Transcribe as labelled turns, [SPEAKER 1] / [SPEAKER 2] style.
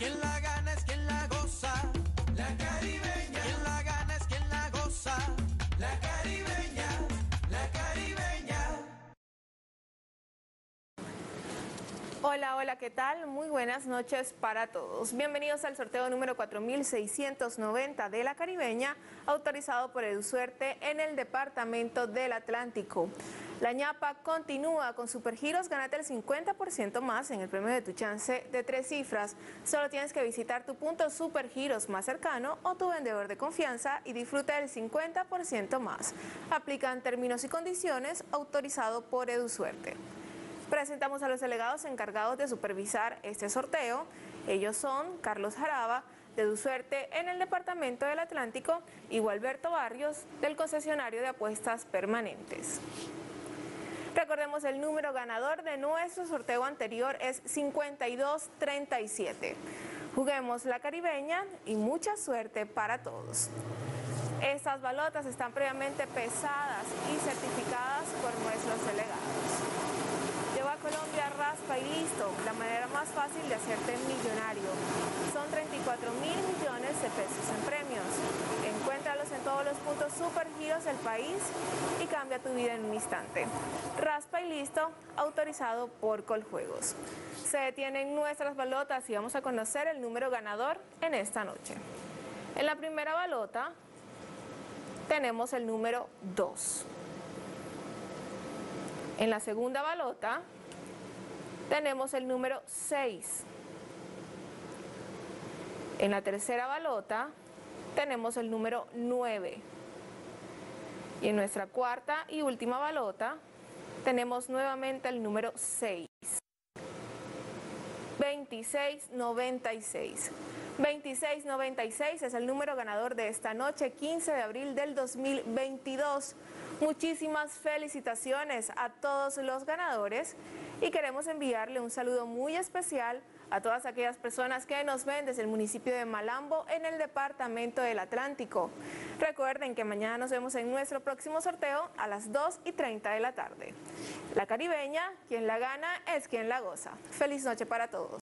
[SPEAKER 1] Quien la gana es quien la goza. La caribeña. Quien la gana es quien la goza. La caribeña. La caribeña.
[SPEAKER 2] Hola, hola, ¿qué tal? Muy buenas noches para todos. Bienvenidos al sorteo número 4690 de la Caribeña, autorizado por EduSuerte en el Departamento del Atlántico. La ñapa continúa con Supergiros, gánate el 50% más en el premio de tu chance de tres cifras. Solo tienes que visitar tu punto Supergiros más cercano o tu vendedor de confianza y disfruta del 50% más. Aplican términos y condiciones autorizado por EduSuerte. Presentamos a los delegados encargados de supervisar este sorteo. Ellos son Carlos Jaraba, de EduSuerte en el Departamento del Atlántico, y Gualberto Barrios, del concesionario de apuestas permanentes. Recordemos el número ganador de nuestro sorteo anterior es 5237. Juguemos la caribeña y mucha suerte para todos. Estas balotas están previamente pesadas y certificadas por nuestros delegados. Lleva a Colombia raspa y listo, la manera más fácil de hacerte millonario. Son 34 mil millones de pesos en premios. Los puntos supergiros del país y cambia tu vida en un instante. Raspa y listo, autorizado por Coljuegos. Se detienen nuestras balotas y vamos a conocer el número ganador en esta noche. En la primera balota tenemos el número 2. En la segunda balota tenemos el número 6. En la tercera balota tenemos el número 9. Y en nuestra cuarta y última balota tenemos nuevamente el número 6. 2696. 2696 es el número ganador de esta noche, 15 de abril del 2022. Muchísimas felicitaciones a todos los ganadores y queremos enviarle un saludo muy especial a todas aquellas personas que nos ven desde el municipio de Malambo en el departamento del Atlántico. Recuerden que mañana nos vemos en nuestro próximo sorteo a las 2 y 30 de la tarde. La caribeña, quien la gana es quien la goza. Feliz noche para todos.